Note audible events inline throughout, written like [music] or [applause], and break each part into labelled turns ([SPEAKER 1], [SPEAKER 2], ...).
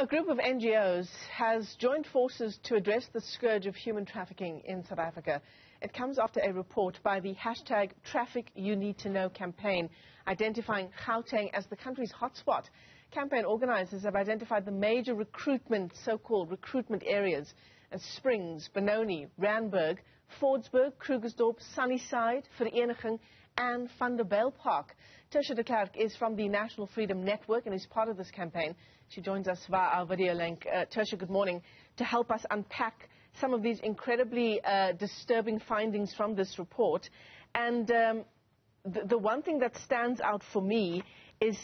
[SPEAKER 1] A group of NGOs has joined forces to address the scourge of human trafficking in South Africa. It comes after a report by the hashtag Traffic You Need to Know campaign identifying Gauteng as the country's hotspot. Campaign organizers have identified the major recruitment, so-called recruitment areas as Springs, Benoni, Randburg, Fordsburg, Krugersdorp, Sunnyside, Vereeniging and Park. Tershia de Klerk is from the National Freedom Network and is part of this campaign. She joins us via our video link. Uh, good morning, to help us unpack some of these incredibly uh, disturbing findings from this report. And um, the, the one thing that stands out for me is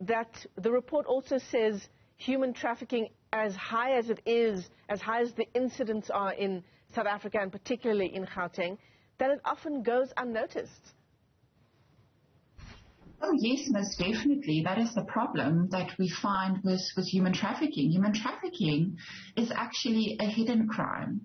[SPEAKER 1] that the report also says human trafficking, as high as it is, as high as the incidents are in South Africa and particularly in Gauteng, that it often goes unnoticed.
[SPEAKER 2] Oh, yes, most definitely. That is the problem that we find with, with human trafficking. Human trafficking is actually a hidden crime.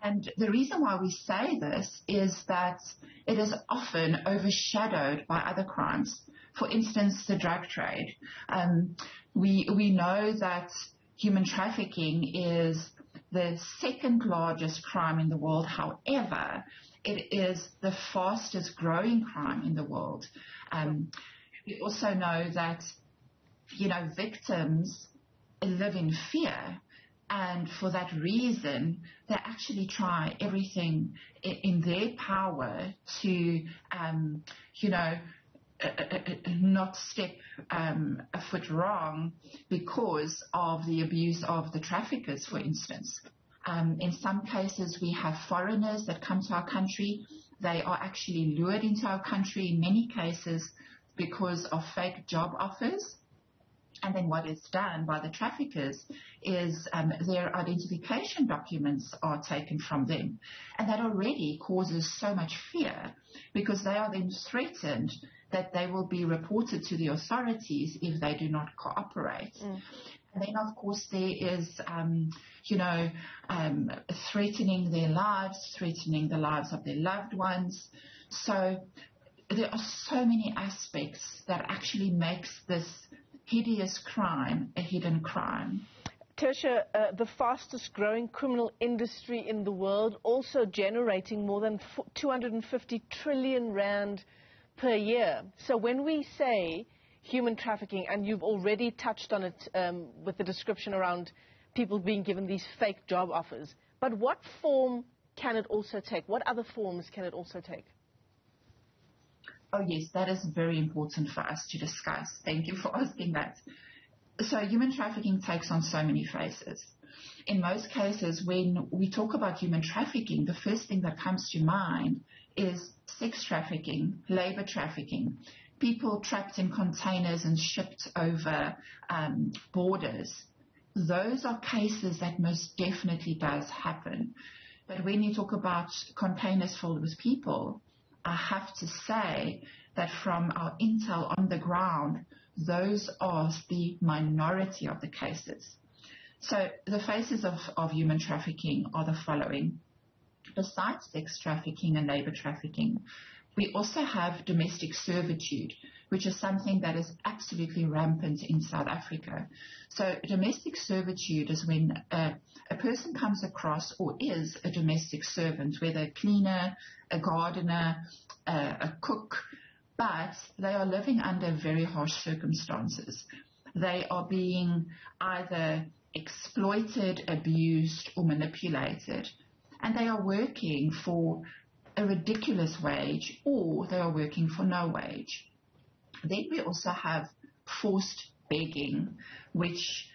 [SPEAKER 2] And the reason why we say this is that it is often overshadowed by other crimes. For instance, the drug trade. Um, we, we know that human trafficking is the second largest crime in the world. However, it is the fastest growing crime in the world. Um, we also know that, you know, victims live in fear. And for that reason, they actually try everything in their power to, um, you know, not step um, a foot wrong because of the abuse of the traffickers, for instance. Um, in some cases, we have foreigners that come to our country. They are actually lured into our country in many cases because of fake job offers. And then what is done by the traffickers is um, their identification documents are taken from them. And that already causes so much fear because they are then threatened that they will be reported to the authorities if they do not cooperate. Mm. And then, of course, there is, um, you know, um, threatening their lives, threatening the lives of their loved ones. So there are so many aspects that actually makes this hideous crime a hidden crime.
[SPEAKER 1] Tershia, uh, the fastest growing criminal industry in the world, also generating more than 250 trillion rand per year. So when we say human trafficking, and you've already touched on it um, with the description around people being given these fake job offers, but what form can it also take? What other forms can it also take?
[SPEAKER 2] Oh, yes, that is very important for us to discuss. Thank you for [laughs] asking that. So human trafficking takes on so many faces. In most cases, when we talk about human trafficking, the first thing that comes to mind is sex trafficking, labor trafficking, people trapped in containers and shipped over um, borders. Those are cases that most definitely does happen. But when you talk about containers filled with people, I have to say that from our intel on the ground, those are the minority of the cases. So the faces of, of human trafficking are the following. Besides sex trafficking and labor trafficking, we also have domestic servitude, which is something that is absolutely rampant in South Africa. So domestic servitude is when a, a person comes across or is a domestic servant, whether a cleaner, a gardener, a, a cook, but they are living under very harsh circumstances. They are being either exploited, abused, or manipulated. And they are working for a ridiculous wage or they are working for no wage. Then we also have forced begging, which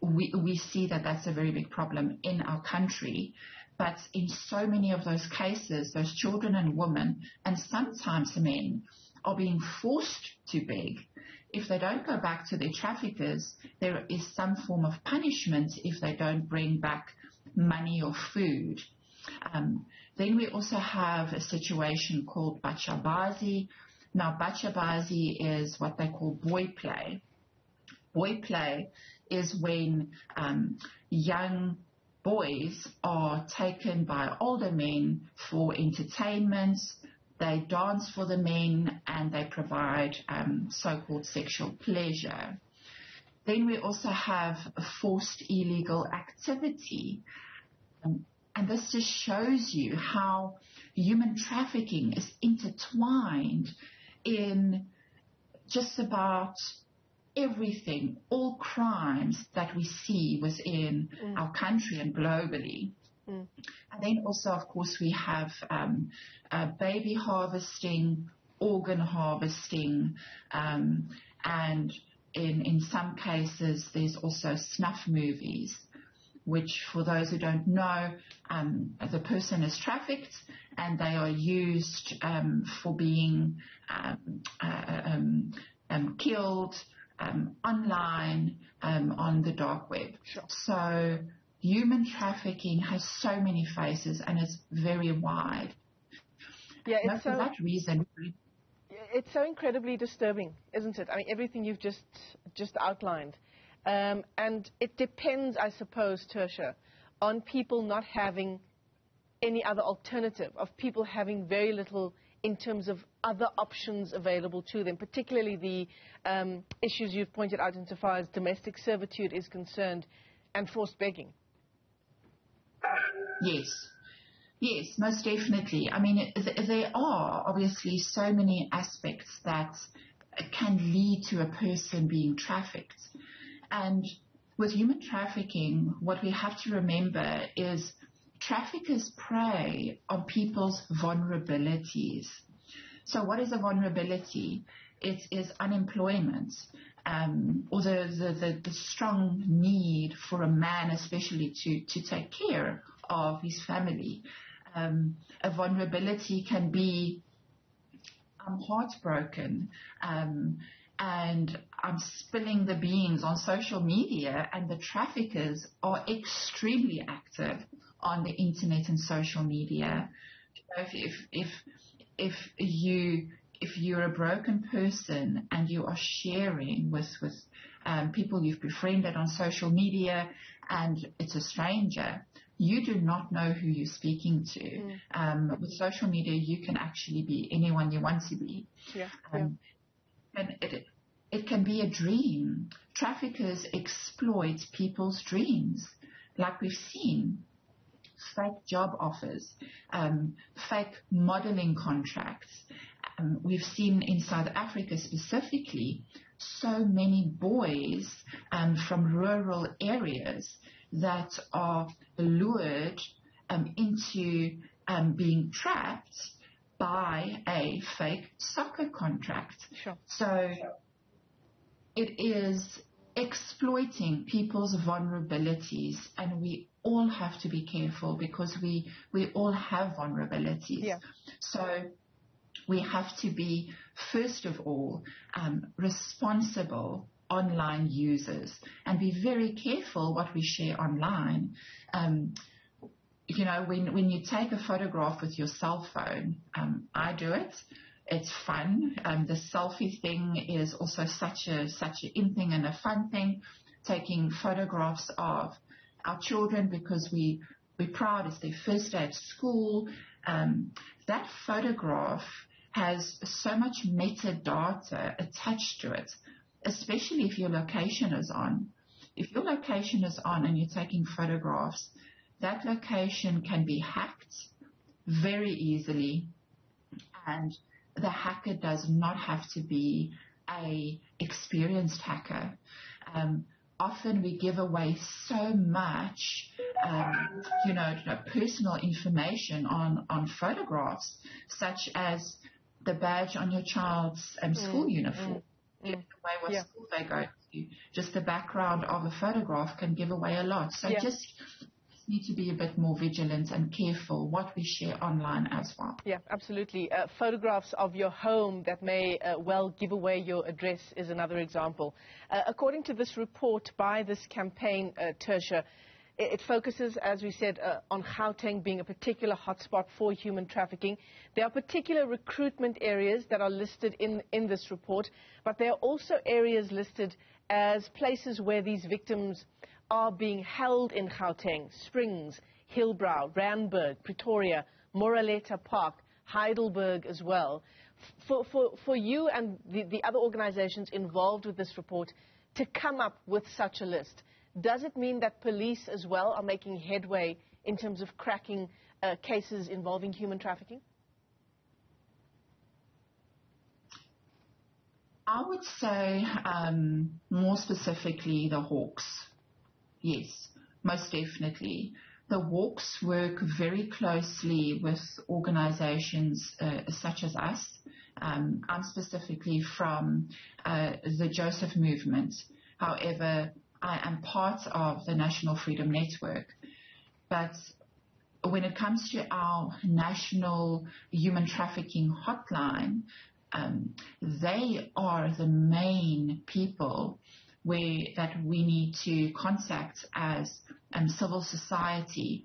[SPEAKER 2] we, we see that that's a very big problem in our country. But in so many of those cases, those children and women, and sometimes men, are being forced to beg. If they don't go back to their traffickers, there is some form of punishment if they don't bring back money or food. Um, then we also have a situation called bacha bazi. Now, bacha bazi is what they call boy play. Boy play is when um, young boys are taken by older men for entertainment. They dance for the men and they provide um, so-called sexual pleasure. Then we also have forced illegal activity. Um, and this just shows you how human trafficking is intertwined in just about everything, all crimes that we see within mm. our country and globally. Mm. And then also, of course, we have um, uh, baby harvesting, organ harvesting, um, and in, in some cases, there's also snuff movies, which for those who don't know, um, the person is trafficked and they are used um, for being um, uh, um, um, killed online on the dark web.
[SPEAKER 1] Sure.
[SPEAKER 2] So human trafficking has so many faces and it's very wide.
[SPEAKER 1] Yeah, it's
[SPEAKER 2] so,
[SPEAKER 1] for
[SPEAKER 2] that reason.
[SPEAKER 1] It's so incredibly disturbing, isn't it? I mean, everything you've just just outlined, um, and it depends, I suppose, Tershia, on people not having any other alternative, of people having very little in terms of other options available to them, particularly the um, issues you've pointed out insofar as domestic servitude is concerned and forced begging.
[SPEAKER 2] Yes. Yes, most definitely. I mean, it, there are obviously so many aspects that can lead to a person being trafficked. And with human trafficking, what we have to remember is traffickers prey on people's vulnerabilities. So what is a vulnerability? It is unemployment, um, or the, the, the, the, strong need for a man especially to, to take care of his family. Um, a vulnerability can be I'm heartbroken um, and I'm spilling the beans on social media and the traffickers are extremely active on the internet and social media. If, if, if, if you if you're a broken person and you are sharing with with um, people you've befriended on social media and it's a stranger, you do not know who you're speaking to. Mm. Um, with social media, you can actually be anyone you want to
[SPEAKER 1] be. Yeah, um,
[SPEAKER 2] yeah. And it, it can be a dream. Traffickers exploit people's dreams, like we've seen. Fake job offers, um, fake modeling contracts. Um, we've seen in South Africa specifically so many boys um, from rural areas that are lured um, into um, being trapped by a fake soccer contract.
[SPEAKER 1] Sure.
[SPEAKER 2] So it is exploiting people's vulnerabilities and we all have to be careful because we, we all have vulnerabilities.
[SPEAKER 1] Yeah.
[SPEAKER 2] So we have to be, first of all, um, responsible online users and be very careful what we share online. Um, you know, when, when you take a photograph with your cell phone, um, I do it. It's fun. Um, the selfie thing is also such a such an in thing and a fun thing. Taking photographs of our children because we we're proud it's their first day at school. Um, that photograph has so much metadata attached to it especially if your location is on. If your location is on and you're taking photographs, that location can be hacked very easily and the hacker does not have to be a experienced hacker. Um, often we give away so much, um, you know, personal information on, on photographs, such as the badge on your child's um, school mm, uniform. Mm give away what yeah. school they go to. Just the background of a photograph can give away a lot. So yeah. just need to be a bit more vigilant and careful what we share online as well.
[SPEAKER 1] Yeah, absolutely. Uh, photographs of your home that may uh, well give away your address is another example. Uh, according to this report by this campaign, uh, Tershia, it focuses, as we said, uh, on Gauteng being a particular hotspot for human trafficking. There are particular recruitment areas that are listed in, in this report, but there are also areas listed as places where these victims are being held in Gauteng, Springs, Hillbrow, Randburg, Pretoria, Moreleta Park, Heidelberg as well. For, for, for you and the, the other organizations involved with this report, to come up with such a list. Does it mean that police as well are making headway in terms of cracking uh, cases involving human trafficking?
[SPEAKER 2] I would say um, more specifically the Hawks. Yes, most definitely. The Hawks work very closely with organizations uh, such as us. Um, I'm specifically from uh, the Joseph movement. However, I am part of the National Freedom Network. But when it comes to our national human trafficking hotline, um, they are the main people where that we need to contact as um, civil society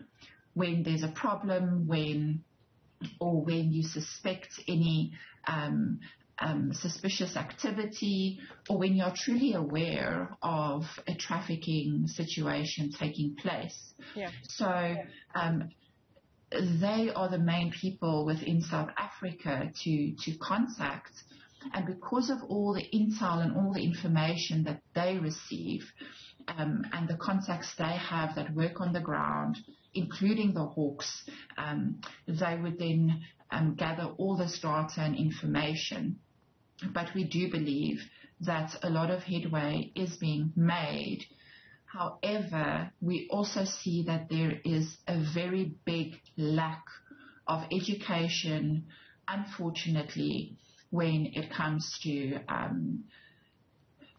[SPEAKER 2] when there's a problem, when or when you suspect any um, um, suspicious activity, or when you're truly aware of a trafficking situation taking place.
[SPEAKER 1] Yeah.
[SPEAKER 2] So um, they are the main people within South Africa to, to contact. And because of all the intel and all the information that they receive um, and the contacts they have that work on the ground, including the Hawks, um, they would then um, gather all this data and information. But we do believe that a lot of headway is being made However, we also see that there is a very big lack of education, unfortunately, when it comes to um,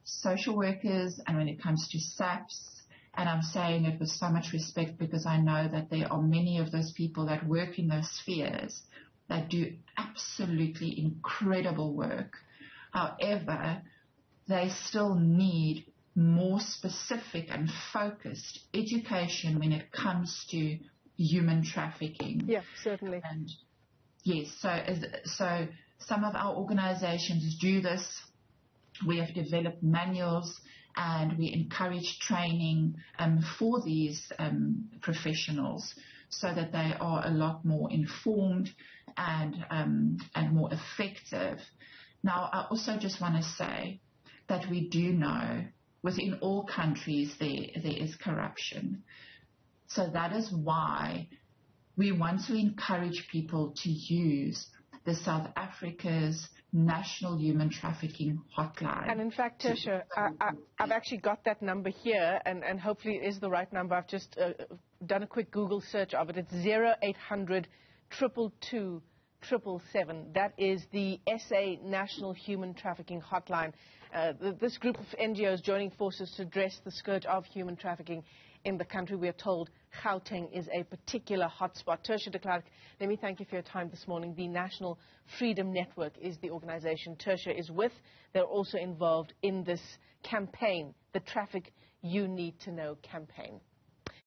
[SPEAKER 2] social workers and when it comes to SAPS. And I'm saying it with so much respect because I know that there are many of those people that work in those spheres that do absolutely incredible work. However, they still need more specific and focused education when it comes to human trafficking.
[SPEAKER 1] Yeah, certainly.
[SPEAKER 2] And yes, so so some of our organizations do this. We have developed manuals and we encourage training um, for these um, professionals so that they are a lot more informed and um, and more effective. Now, I also just want to say that we do know within all countries there, there is corruption. So that is why we want to encourage people to use the South Africa's National Human Trafficking Hotline.
[SPEAKER 1] And in fact, Tershia, I, have actually got that number here, and, and hopefully it is the right number. I've just uh, done a quick Google search of it. It's 0800 222 777. That is the SA National Human Trafficking Hotline. Uh, this group of NGOs joining forces to address the scourge of human trafficking in the country. We are told Gauteng is a particular hotspot. Tershia de Klerk, let me thank you for your time this morning. The National Freedom Network is the organization Tershia is with. They're also involved in this campaign, the Traffic You Need to Know campaign.